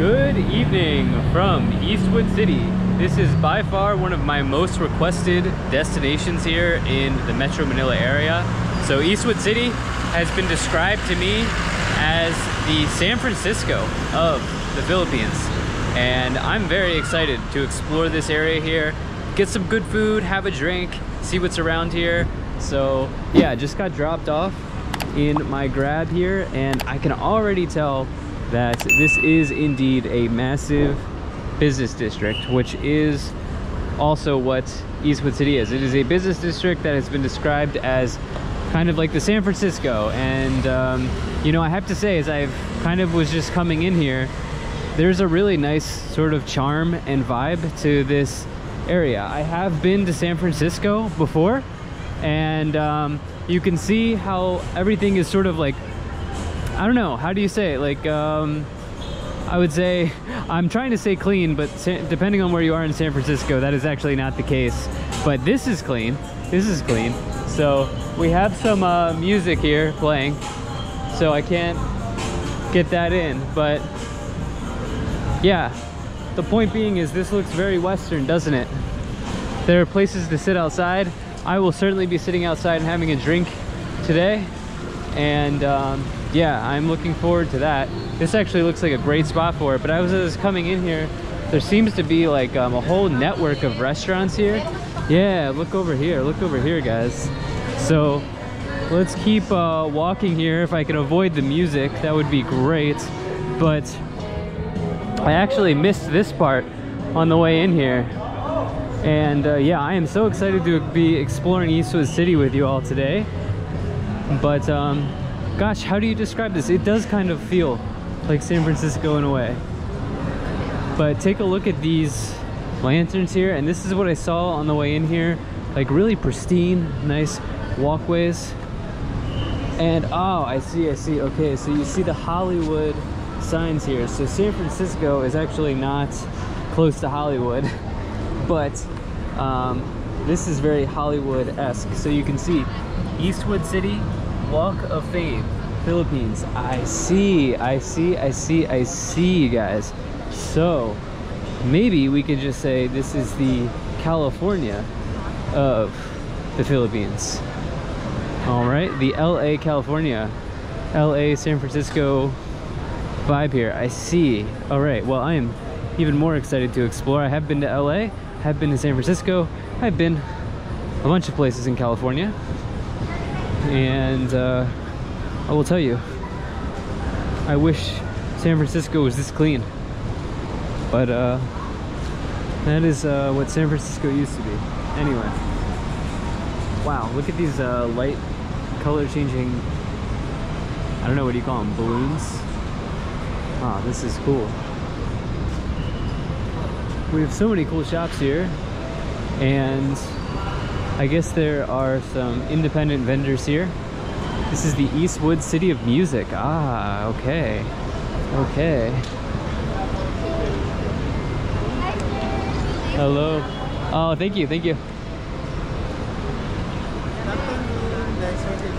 Good evening from Eastwood City. This is by far one of my most requested destinations here in the Metro Manila area. So Eastwood City has been described to me as the San Francisco of the Philippines. And I'm very excited to explore this area here, get some good food, have a drink, see what's around here. So yeah, just got dropped off in my grab here and I can already tell that this is indeed a massive business district, which is also what Eastwood City is. It is a business district that has been described as kind of like the San Francisco. And, um, you know, I have to say, as I've kind of was just coming in here, there's a really nice sort of charm and vibe to this area. I have been to San Francisco before, and um, you can see how everything is sort of like I don't know, how do you say it? Like, um, I would say, I'm trying to say clean, but depending on where you are in San Francisco, that is actually not the case. But this is clean, this is clean. So we have some uh, music here playing, so I can't get that in, but yeah, the point being is this looks very Western, doesn't it? There are places to sit outside. I will certainly be sitting outside and having a drink today. And um, yeah, I'm looking forward to that. This actually looks like a great spot for it, but I was, I was coming in here, there seems to be like um, a whole network of restaurants here. Yeah, look over here, look over here, guys. So let's keep uh, walking here. If I can avoid the music, that would be great. But I actually missed this part on the way in here. And uh, yeah, I am so excited to be exploring Eastwood City with you all today. But um, gosh, how do you describe this? It does kind of feel like San Francisco in a way. But take a look at these lanterns here, and this is what I saw on the way in here. Like really pristine, nice walkways. And oh, I see, I see. Okay, so you see the Hollywood signs here. So San Francisco is actually not close to Hollywood, but um, this is very Hollywood-esque. So you can see Eastwood City, Walk of Fame, Philippines. I see, I see, I see, I see, you guys. So, maybe we could just say this is the California of the Philippines. All right, the LA, California, LA, San Francisco vibe here. I see. All right, well, I am even more excited to explore. I have been to LA, have been to San Francisco, I've been a bunch of places in California and uh, I will tell you I wish San Francisco was this clean. But uh, that is uh, what San Francisco used to be. Anyway. Wow look at these uh, light color changing I don't know what do you call them balloons. Ah this is cool. We have so many cool shops here. And I guess there are some independent vendors here. This is the Eastwood City of Music. Ah, okay. Okay. Hello. Oh, thank you, thank you.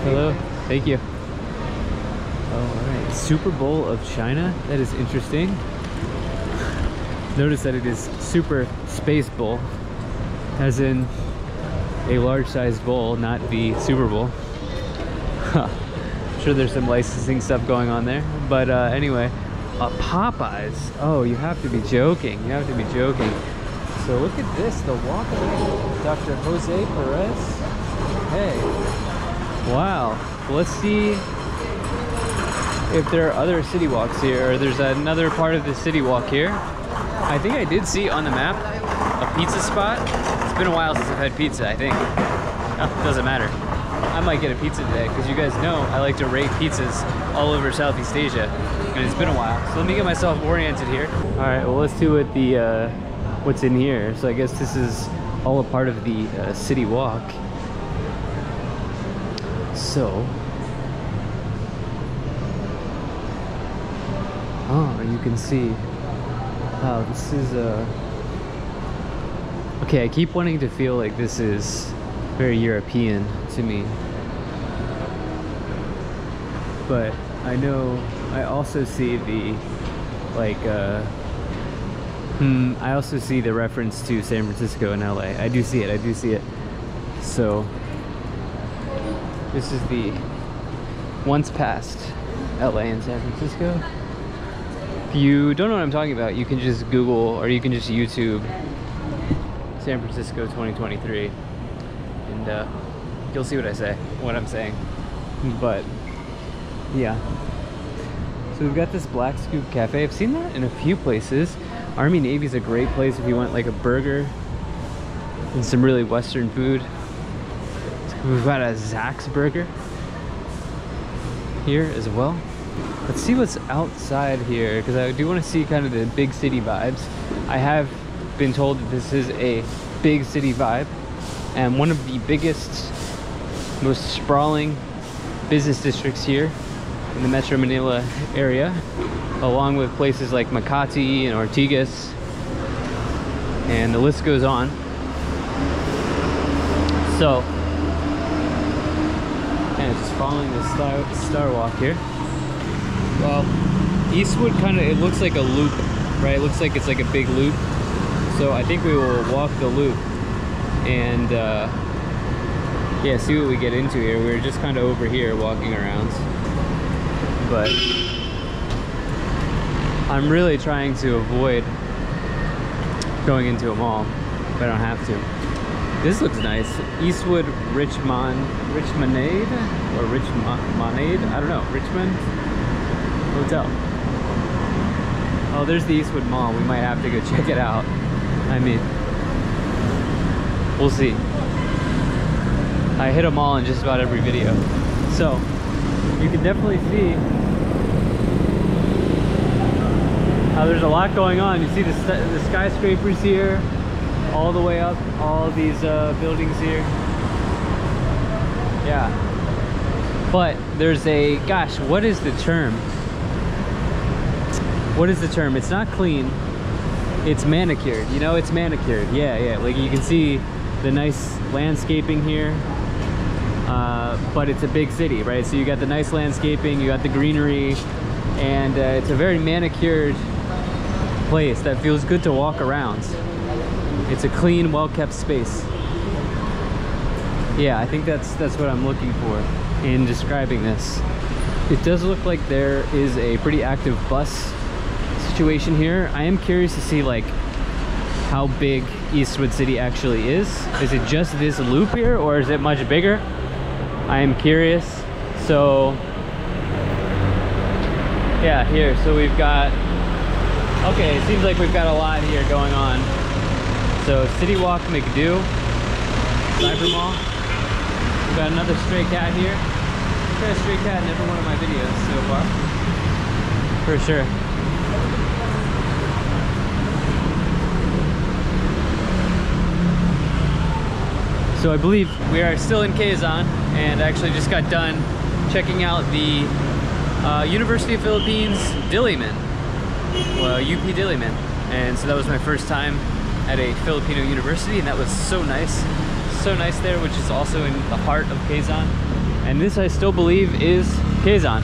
Hello, thank you. Alright, Super Bowl of China. That is interesting. Notice that it is Super Space Bowl, as in a large sized bowl, not the Super Bowl. sure there's some licensing stuff going on there. But uh, anyway, uh, Popeyes. Oh, you have to be joking. You have to be joking. So look at this, the walk of Dr. Jose Perez. Hey, wow. Let's see if there are other city walks here, or there's another part of the city walk here. I think I did see on the map a pizza spot been a while since I've had pizza, I think. Oh, doesn't matter. I might get a pizza today because you guys know I like to rate pizzas all over Southeast Asia and it's been a while. So let me get myself oriented here. All right, well let's see what the uh, what's in here. So I guess this is all a part of the uh, city walk. So, oh, you can see, wow, this is a uh, Okay, I keep wanting to feel like this is very European to me. But I know I also see the like uh hmm I also see the reference to San Francisco and LA I do see it I do see it. So this is the once past LA and San Francisco. If you don't know what I'm talking about you can just Google or you can just YouTube San Francisco 2023 and uh, you'll see what I say what I'm saying but yeah so we've got this Black Scoop Cafe. I've seen that in a few places. Army Navy is a great place if you want like a burger and some really Western food. We've got a Zark's Burger here as well. Let's see what's outside here because I do want to see kind of the big city vibes. I have been told that this is a big city vibe and one of the biggest, most sprawling business districts here in the Metro Manila area, along with places like Makati and Ortigas, and the list goes on. So, and just following the star, star walk here. Well, Eastwood kind of, it looks like a loop, right? It looks like it's like a big loop. So I think we will walk the loop and uh, yeah, see what we get into here. We we're just kind of over here walking around but I'm really trying to avoid going into a mall if I don't have to. This looks nice. Eastwood Richmond, Richmondade or Richmondade? I don't know. Richmond Hotel. Oh, there's the Eastwood Mall. We might have to go check it out. I mean, we'll see. I hit them all in just about every video. So, you can definitely see how there's a lot going on. You see the, the skyscrapers here, all the way up, all these uh, buildings here. Yeah. But there's a, gosh, what is the term? What is the term? It's not clean. It's manicured, you know, it's manicured. Yeah, yeah, like you can see the nice landscaping here. Uh, but it's a big city, right? So you got the nice landscaping, you got the greenery, and uh, it's a very manicured place that feels good to walk around. It's a clean, well-kept space. Yeah, I think that's that's what I'm looking for in describing this. It does look like there is a pretty active bus situation here. I am curious to see like how big Eastwood City actually is. Is it just this loop here or is it much bigger? I am curious. So yeah, here. So we've got, okay, it seems like we've got a lot here going on. So City Walk McDo, Cyber Mall. We've got another stray cat here. We've got a stray cat in every one of my videos so far. For sure. So I believe we are still in Quezon and actually just got done checking out the uh, University of Philippines Diliman, well, UP Diliman. And so that was my first time at a Filipino university and that was so nice. So nice there, which is also in the heart of Quezon. And this I still believe is Quezon.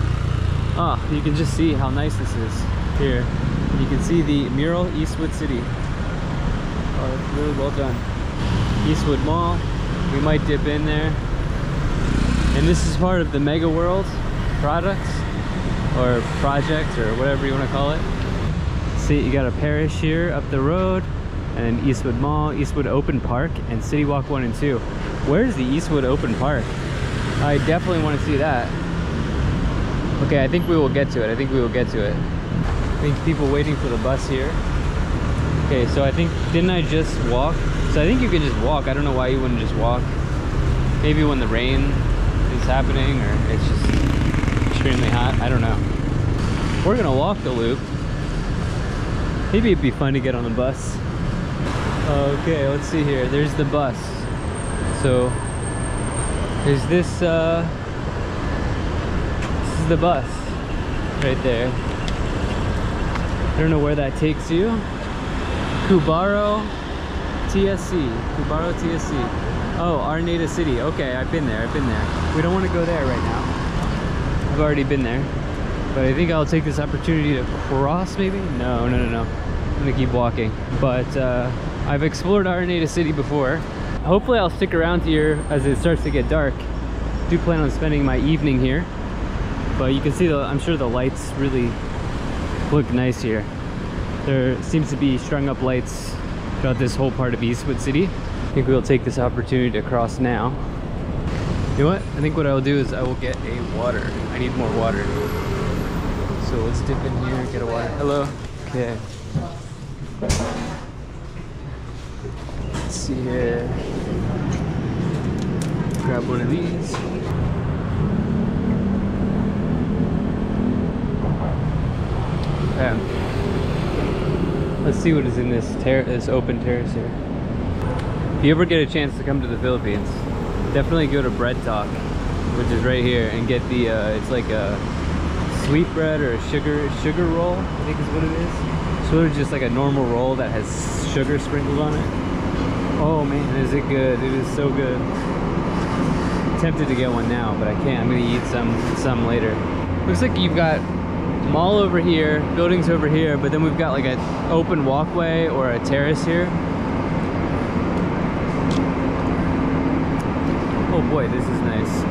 Oh, you can just see how nice this is here. You can see the mural Eastwood City. Oh, really well done. Eastwood Mall, we might dip in there. And this is part of the Megaworld products or project or whatever you want to call it. See, you got a parish here up the road and Eastwood Mall, Eastwood Open Park, and City Walk 1 and 2. Where's the Eastwood Open Park? I definitely want to see that. Okay, I think we will get to it. I think we will get to it. I think people waiting for the bus here. Okay, so I think, didn't I just walk? So I think you can just walk. I don't know why you wouldn't just walk. Maybe when the rain is happening or it's just extremely hot. I don't know. We're gonna walk the loop. Maybe it'd be fun to get on the bus. Okay, let's see here. There's the bus. So there's this uh this is the bus right there. I don't know where that takes you. Cubaro TSC. Cubaro TSC. Oh, Araneta City. Okay, I've been there. I've been there. We don't want to go there right now. I've already been there. But I think I'll take this opportunity to cross maybe? No, no, no, no. I'm gonna keep walking. But uh, I've explored Araneta City before. Hopefully I'll stick around here as it starts to get dark. do plan on spending my evening here. But you can see, the, I'm sure the lights really look nice here. There seems to be strung up lights throughout this whole part of Eastwood City. I think we'll take this opportunity to cross now. You know what? I think what I will do is I will get a water. I need more water. So let's dip in here and get a water. Hello. Okay. Let's see here. Grab one of these. Yeah. Let's see what is in this this open terrace here. If you ever get a chance to come to the Philippines, definitely go to BreadTalk, which is right here, and get the, uh, it's like a sweet bread or a sugar sugar roll, I think is what it is. Sort of just like a normal roll that has sugar sprinkled on it. Oh man, is it good. It is so good. I'm tempted to get one now, but I can't. I'm gonna eat some some later. Looks like you've got mall over here, buildings over here, but then we've got like an open walkway or a terrace here. Oh boy, this is nice.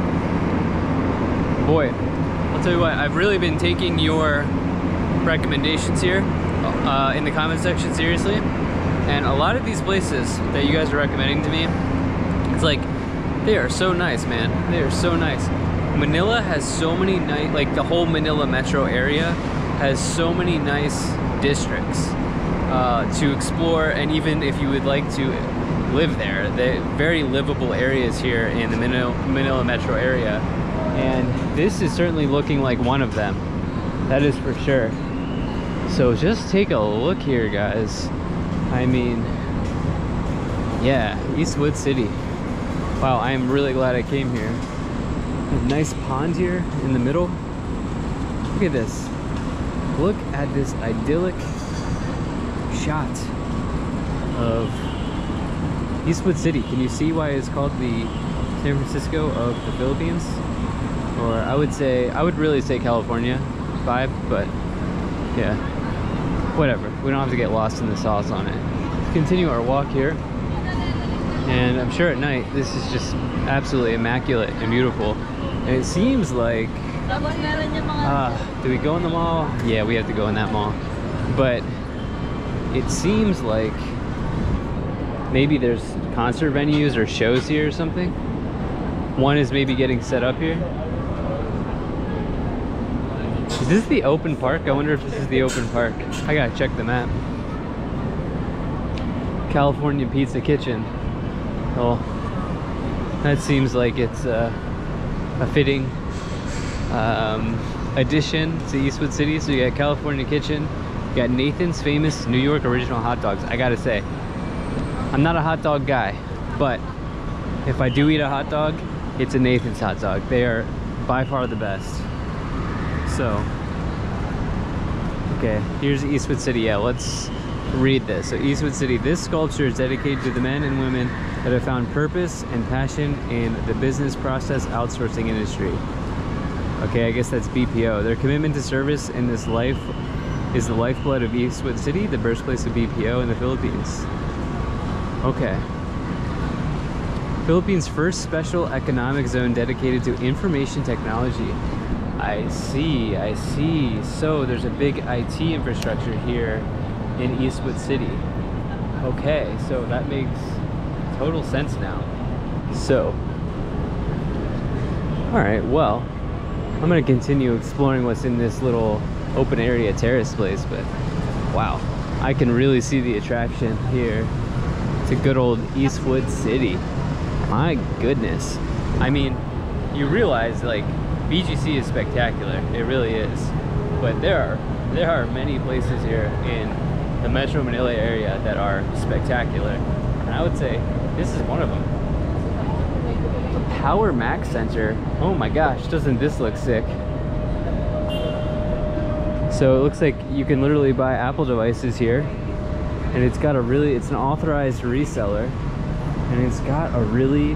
Boy, I'll tell you what, I've really been taking your recommendations here uh, in the comment section seriously. And a lot of these places that you guys are recommending to me, it's like, they are so nice, man. They are so nice. Manila has so many nice, like the whole Manila metro area has so many nice districts uh, to explore. And even if you would like to live there. The very livable areas here in the Manila, Manila metro area. And this is certainly looking like one of them. That is for sure. So just take a look here, guys. I mean, yeah, Eastwood City. Wow, I am really glad I came here. Nice pond here in the middle. Look at this. Look at this idyllic shot of Eastwood City. Can you see why it's called the San Francisco of the Philippines? Or I would say, I would really say California vibe, but yeah, whatever. We don't have to get lost in the sauce on it. Continue our walk here. And I'm sure at night, this is just absolutely immaculate and beautiful. And it seems like, uh, do we go in the mall? Yeah, we have to go in that mall. But it seems like maybe there's concert venues or shows here or something. One is maybe getting set up here. Is this the open park? I wonder if this is the open park. I gotta check the map. California Pizza Kitchen. Well, that seems like it's uh, a fitting um, addition to Eastwood City. So you got California Kitchen, you got Nathan's Famous New York Original Hot Dogs. I gotta say, I'm not a hot dog guy, but if I do eat a hot dog, it's a Nathan's hot dog. They are by far the best. So, okay, here's Eastwood City. Yeah, let's read this. So Eastwood City, this sculpture is dedicated to the men and women that have found purpose and passion in the business process outsourcing industry. Okay, I guess that's BPO. Their commitment to service in this life is the lifeblood of Eastwood City, the birthplace of BPO in the Philippines. Okay. Philippines' first special economic zone dedicated to information technology. I see, I see. So there's a big IT infrastructure here in Eastwood City. Okay, so that makes total sense now. So, all right, well, I'm gonna continue exploring what's in this little open area terrace place, but wow, I can really see the attraction here to good old Eastwood City. My goodness. I mean, you realize like BGC is spectacular. It really is. But there are there are many places here in the Metro Manila area that are spectacular. And I would say this is one of them. The Power Mac Center. Oh my gosh, doesn't this look sick? So it looks like you can literally buy Apple devices here and it's got a really it's an authorized reseller and it's got a really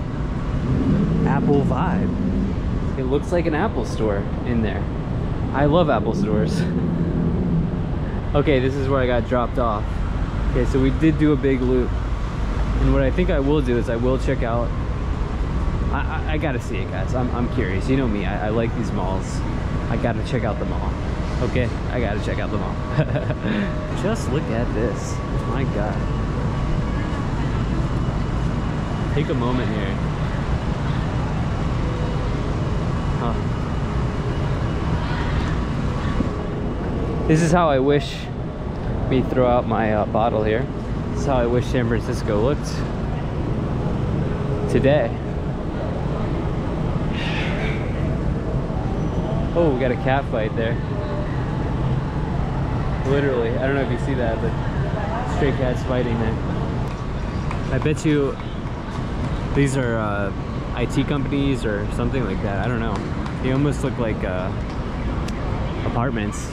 apple vibe it looks like an apple store in there I love Apple stores. okay, this is where I got dropped off. Okay, so we did do a big loop. And what I think I will do is I will check out I, I, I gotta see it guys. I'm, I'm curious. You know me, I, I like these malls. I gotta check out the mall. Okay, I gotta check out the mall. Just look at this. My God. Take a moment here. Huh. This is how I wish me throw out my uh, bottle here. This is how I wish San Francisco looked today. Oh, we got a cat fight there. Literally, I don't know if you see that, but stray cats fighting there. I bet you these are uh, IT companies or something like that. I don't know. They almost look like uh, apartments.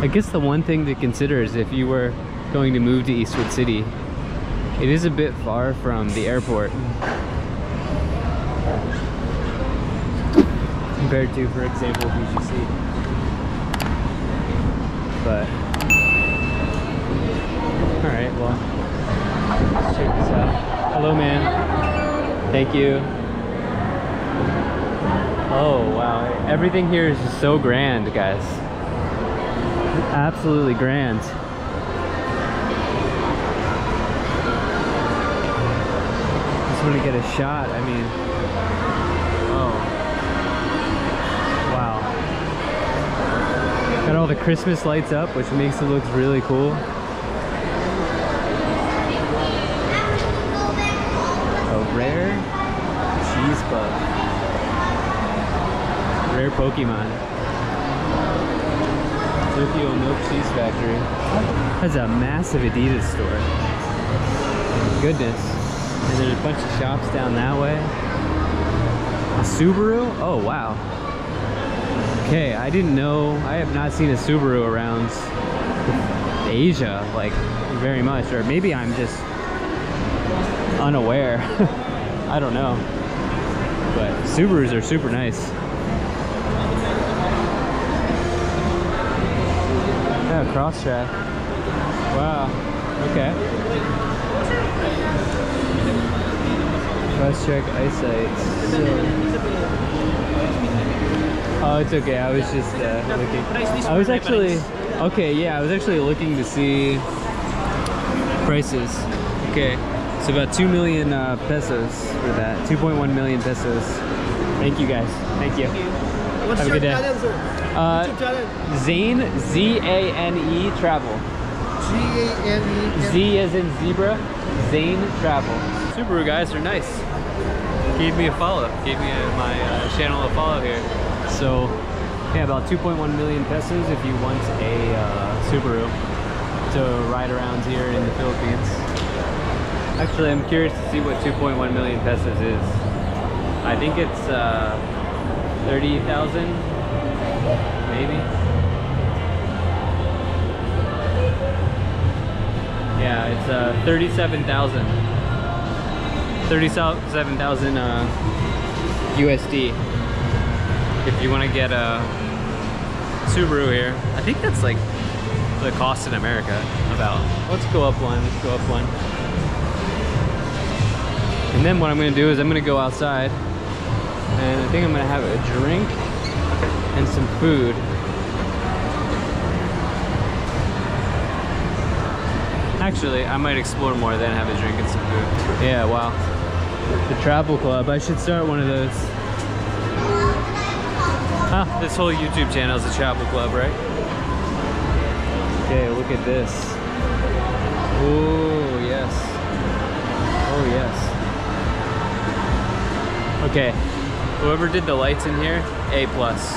I guess the one thing to consider is if you were going to move to Eastwood City, it is a bit far from the airport. compared to, for example, BGC. But, alright, well, let's check this out. Hello, man. Thank you. Oh, wow. Everything here is just so grand, guys. Absolutely grand. Just want to get a shot. I mean, oh. Wow. Got all the Christmas lights up, which makes it look really cool. A rare cheese bug. Rare Pokemon. Tokyo Milk Cheese Factory. That's a massive Adidas store. Goodness. And there's a bunch of shops down that way. A Subaru? Oh, wow. Okay, I didn't know, I have not seen a Subaru around Asia, like, very much, or maybe I'm just unaware. I don't know. But Subarus are super nice. Yeah, Crosstrek. Wow, okay. Crosstrek eyesight. So Oh, it's okay. I was just uh, looking. I was actually okay. Yeah, I was actually looking to see prices. Okay, it's about two million uh, pesos for that. 2.1 million pesos. Thank you guys. Thank you. What's Have a good day. Channel, sir? Uh, Zane Z A N E Travel. G-A-N-E. Z as in zebra. Zane Travel. Subaru guys are nice. Gave me a follow. Gave me a, my uh, channel a follow here. So yeah, about 2.1 million pesos if you want a uh, Subaru to ride around here in the Philippines. Actually, I'm curious to see what 2.1 million pesos is. I think it's uh, 30,000, maybe. Yeah, it's uh, 37,000. 37,000 uh, USD. If you want to get a Subaru here, I think that's like the cost in America about. Let's go up one, let's go up one. And then what I'm gonna do is I'm gonna go outside and I think I'm gonna have a drink and some food. Actually, I might explore more than have a drink and some food. Yeah, wow. The travel club, I should start one of those. Huh, this whole YouTube channel is a travel club, right? Okay, look at this. Oh, yes. Oh, yes. Okay, whoever did the lights in here, A plus.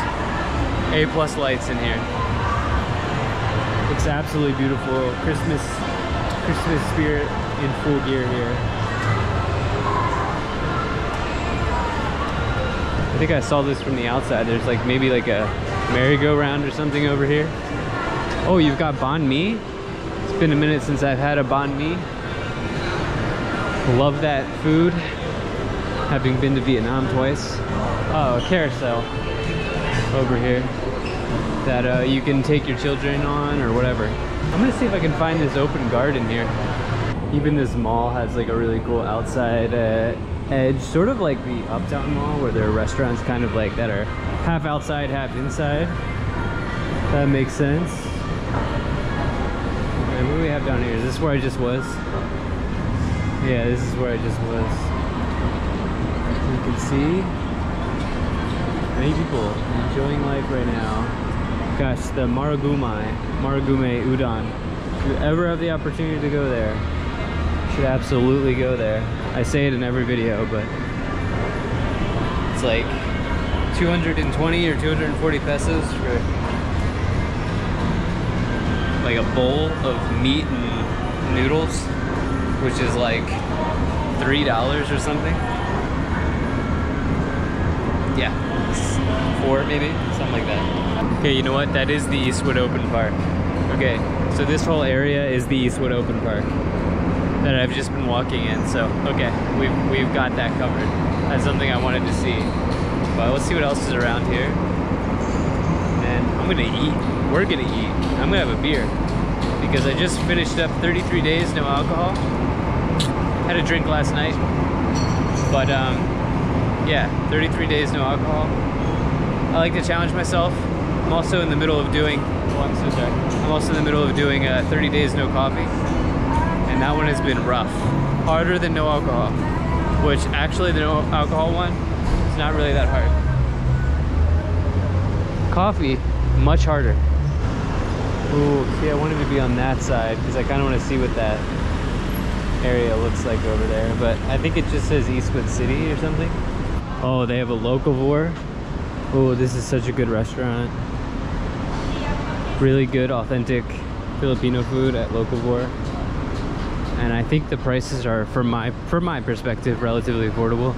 A plus lights in here. It's absolutely beautiful. Christmas, Christmas spirit in full gear here. I think I saw this from the outside. There's like maybe like a merry-go-round or something over here. Oh, you've got banh mi? It's been a minute since I've had a banh mi. Love that food. Having been to Vietnam twice. Oh, a carousel over here that uh, you can take your children on or whatever. I'm gonna see if I can find this open garden here. Even this mall has like a really cool outside uh, edge, sort of like the Uptown Mall where there are restaurants kind of like that are half outside, half inside. That makes sense. Okay, what do we have down here? Is this where I just was? Yeah, this is where I just was. You can see many people enjoying life right now. Gosh, the Marugumai, Marugame Udon. If you ever have the opportunity to go there, should absolutely go there. I say it in every video, but it's like 220 or 240 pesos for like a bowl of meat and noodles, which is like three dollars or something. Yeah, four maybe, something like that. Okay, you know what? That is the Eastwood Open Park. Okay, so this whole area is the Eastwood Open Park that I've just been walking in. So, okay, we've, we've got that covered. That's something I wanted to see. But let's see what else is around here. And I'm gonna eat. We're gonna eat. I'm gonna have a beer. Because I just finished up 33 days, no alcohol. Had a drink last night. But um, yeah, 33 days, no alcohol. I like to challenge myself. I'm also in the middle of doing, oh, I'm so sorry. I'm also in the middle of doing uh, 30 days, no coffee. And that one has been rough. Harder than no alcohol. Which actually the no alcohol one is not really that hard. Coffee, much harder. Ooh, see, I wanted to be on that side because I kind of want to see what that area looks like over there. But I think it just says Eastwood City or something. Oh, they have a locavore. Oh, this is such a good restaurant. Really good, authentic Filipino food at Locavore. And I think the prices are, from my from my perspective, relatively affordable.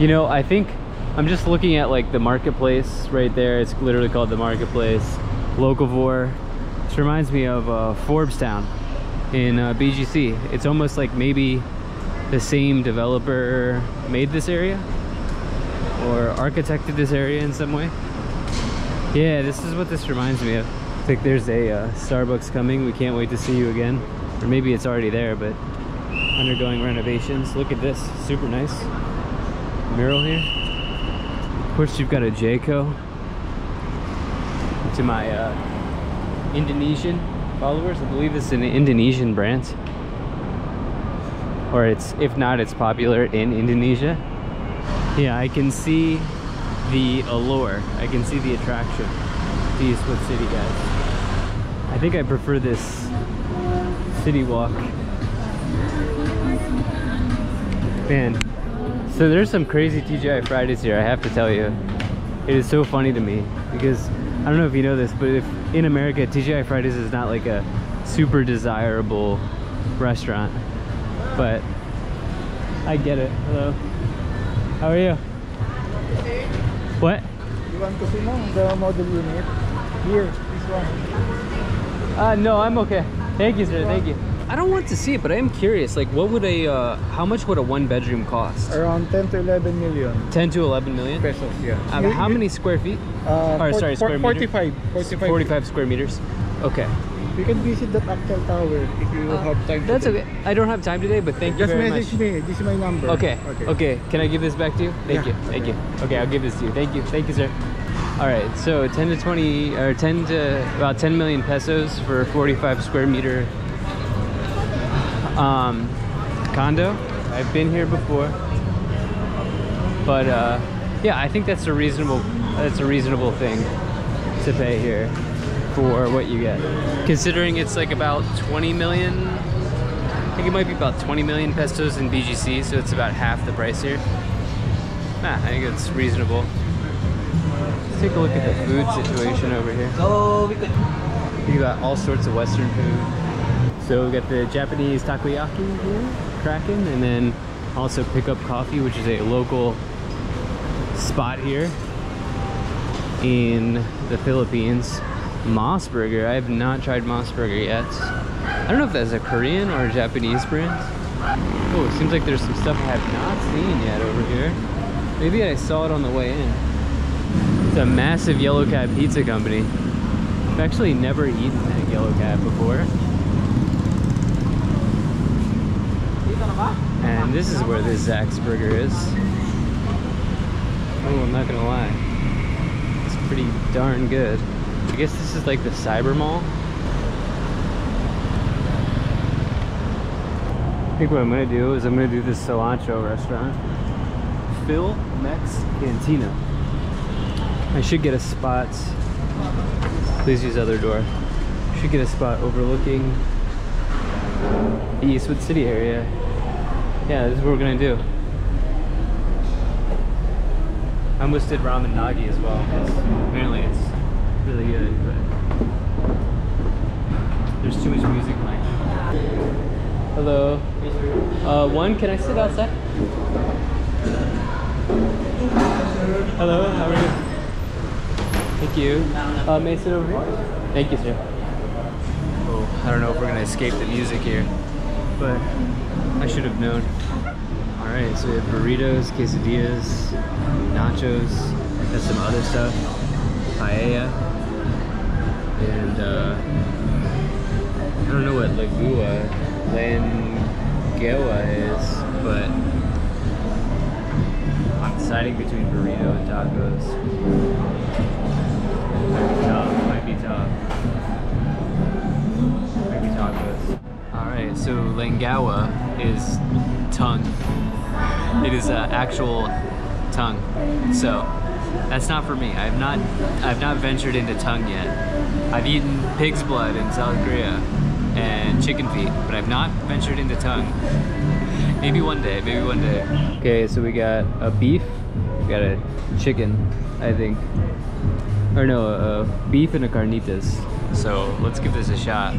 You know, I think I'm just looking at like the marketplace right there. It's literally called the marketplace. Locavore. This reminds me of uh, Forbestown in uh, BGC. It's almost like maybe the same developer made this area or architected this area in some way. Yeah, this is what this reminds me of. I think there's a uh, Starbucks coming. We can't wait to see you again. Or maybe it's already there, but undergoing renovations. Look at this, super nice mural here. Of course, you've got a J.CO. To my uh, Indonesian followers, I believe it's an Indonesian brand. Or it's, if not, it's popular in Indonesia. Yeah, I can see the allure. I can see the attraction to Eastwood City, guys. I think I prefer this city walk. Man, so there's some crazy TGI Fridays here, I have to tell you. It is so funny to me because I don't know if you know this, but if in America, TGI Fridays is not like a super desirable restaurant, but I get it. Hello. How are you? What? You want to see mo the model unit? Here, this one. Uh, no, I'm okay. Thank you, sir. Thank you. I don't want to see it, but I am curious. Like, what would a, uh, how much would a one bedroom cost? Around 10 to 11 million 10 to 11 million? pesos, yeah. Um, You- how you- many square feet? Uh, Or, for- sorry, for- square meter? 45. 45. 45 square meters. Okay. You can visit that actual tower if you have time. That's today. okay. I don't have time today, but thank you Just very message much. me. This is my number. Okay. okay. Can I give this back to you? Thank Yeah. you. Thank you. Okay, I'll give this to you. Thank you. Thank you, sir. All right. So 10 to 20 or 10 to about 10 million pesos for 45 square meter um, condo. I've been here before, but uh, yeah, I think that's a reasonable that's a reasonable thing to pay here for what you get. Considering it's like about 20 million, I think it might be about 20 million pesos in BGC, so it's about half the price here. Nah, I think it's reasonable. Let's take a look at the food situation over here. You got all sorts of Western food. So we got the Japanese takoyaki here, Kraken, and then also pick up coffee, which is a local spot here in the Philippines. MOS Burger. I have not tried MOS Burger yet. I don't know if that's a Korean or a Japanese brand. Oh, it seems like there's some stuff I have not seen yet over here. Maybe I saw it on the way in. It's a massive Yellow Cab pizza company. I've actually never eaten at Yellow Cab before. And this is where this Zark's Burger is. Oh, I'm not gonna lie. It's pretty darn good. I guess this is like the Cyber Mall. I think what I'm gonna do is I'm gonna do this cilantro restaurant. Phil Mex Cantina. I should get a spot. Please use other door. Should get a spot overlooking the Eastwood City area. Yeah, this is what we're gonna do. I almost did ramen nagi as well. Because apparently it's really good, but there's too much music playing. Hello. Uh, one, can I sit outside? Hello, how are you? Thank you. Uh, may I sit over here? Thank you, sir. Oh, I don't know if we're gonna escape the music here, but I should have known. All right, so we have burritos, quesadillas, nachos, and some other stuff, paella, and uh, I don't know what lagua, langewa is, but I'm deciding between burrito and tacos. Might be tough, might be tough. Maybe tacos. Alright, so Langawa is tongue. It is an actual tongue. So that's not for me. I've not I've not ventured into tongue yet. I've eaten pig's blood in South Korea and chicken feet, but I've not ventured into tongue. Maybe one day, maybe one day. Okay, so we got a beef, we got a chicken, I think. Or no, a beef and a carnitas. So let's give this a shot.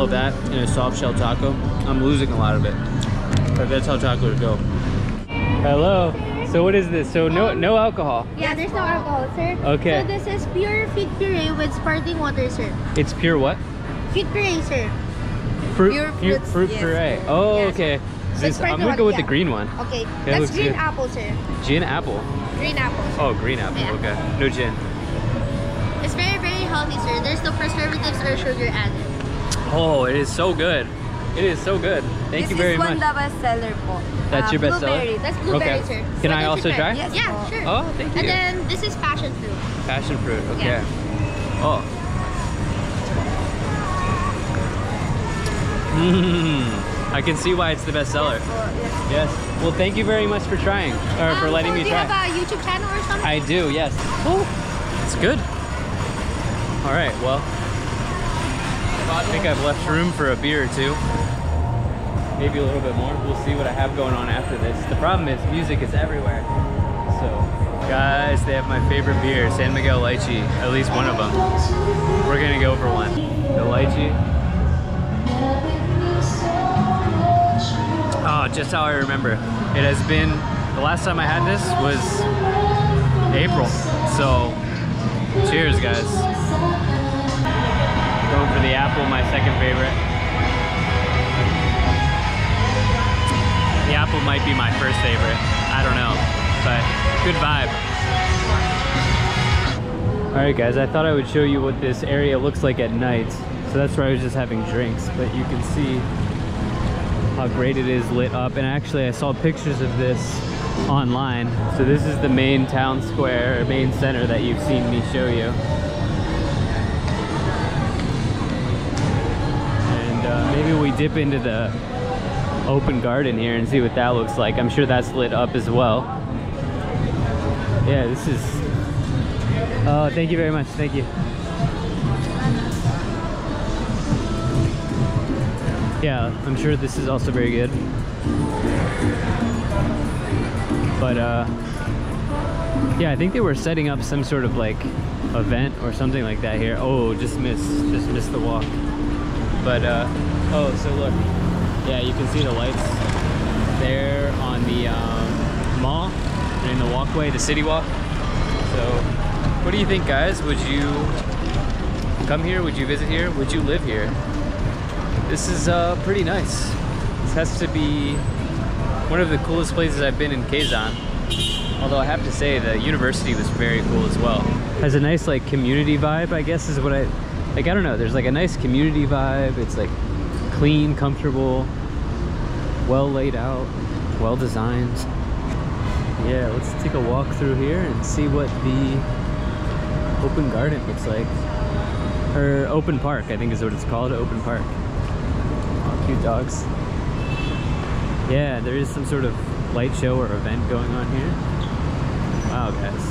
All of that in a soft shell taco. I'm losing a lot of it. But that's how tacos go. Hello. So what is this? So no no alcohol. Yeah, there's no alcohol, sir. Okay. So this is pure fig puree with sparkling water, sir. It's pure what? Fig puree, sir. Fruit Pure fruits, fruit yes. puree. Oh, Yes. okay. This, I'm gonna go with water, the green one. Okay. looks That's green good. apple, sir. Gin apple. Green apple. Sir. Oh, green apple. Yeah. Okay. No gin. It's very, very healthy, sir. There's no preservatives or sugar added. Oh, it is so good. It is so good. Thank this you very is much. one the bestseller po. That's Uh, your best blueberry. seller? That's blueberry, Okay. sir. Can So I also try? friend. Yes, Yeah, po. sure. Oh, thank you. And then this is passion fruit. Passion fruit. Okay. Yeah. Oh. Mmm. I can see why it's the best seller. Po, yes. Yes. Well, thank you very much for trying or for Um, letting so me do try. Do you have a YouTube channel or something? I do. Yes. Oh, it's good. All right. Well, I think I've left room for a beer or two. Maybe a little bit more. We'll see what I have going on after this. The problem is music is everywhere. So, guys, they have my favorite beer, San Miguel Lychee. At least one of them. We're gonna go for one. The lychee. Oh, just how I remember. It has been, the last time I had this was April. So, cheers, guys. Going for the apple, my second favorite. The apple might be my first favorite. I don't know, but good vibe. All right, guys, I thought I would show you what this area looks like at night. So that's where I was just having drinks, but you can see how great it is lit up. And actually, I saw pictures of this online. So this is the main town square, main center that you've seen me show you. We dip into the open garden here and see what that looks like. I'm sure that's lit up as well. Yeah, this is Oh, thank you very much. Thank you. Yeah, I'm sure this is also very good. But uh yeah, I think they were setting up some sort of like event or something like that here. Oh, just missed just missed the walk. But uh oh, so look. Yeah, you can see the lights there on the um, mall and in the walkway, the city walk. So, what do you think, guys? Would you come here? Would you visit here? Would you live here? This is uh, pretty nice. This has to be one of the coolest places I've been in Quezon. Although I have to say the university was very cool as well. Has a nice like community vibe, I guess is what I like. I don't know. There's like a nice community vibe. It's like clean, comfortable, well laid out, well designed. Yeah, let's take a walk through here and see what the open garden looks like. Or open park, I think is what it's called, open park. Cute dogs. Yeah, there is some sort of light show or event going on here. Wow, guys.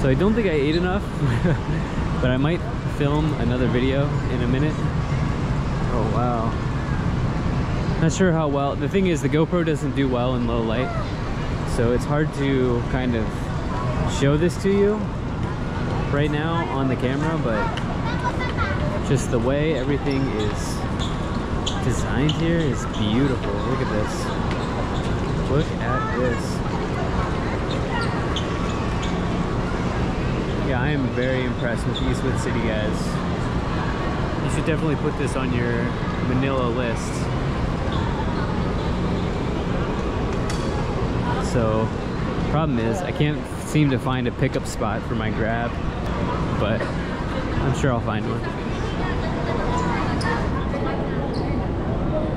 So I don't think I ate enough, but I might film another video in a minute. Oh, wow. Not sure how well, the thing is the GoPro doesn't do well in low light. So it's hard to kind of show this to you right now on the camera, but just the way everything is designed here is beautiful. Look at this. Look at this. Yeah, I am very impressed with Eastwood City, guys. You should definitely put this on your Manila list. So, problem is, I can't seem to find a pickup spot for my grab, but I'm sure I'll find one.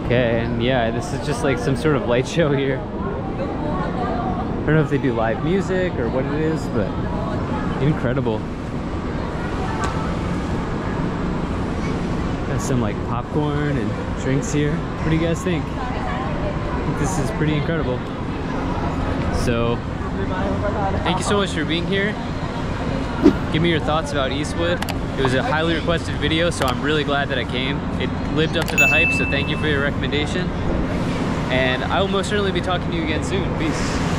Okay, and yeah, this is just like some sort of light show here. I don't know if they do live music or what it is, but incredible. Got some like popcorn and drinks here. What do you guys think? I think this is pretty incredible. So, thank you so much for being here. Give me your thoughts about Eastwood. It was a highly requested video, so I'm really glad that I came. It lived up to the hype, so thank you for your recommendation. And I will most certainly be talking to you again soon. Peace.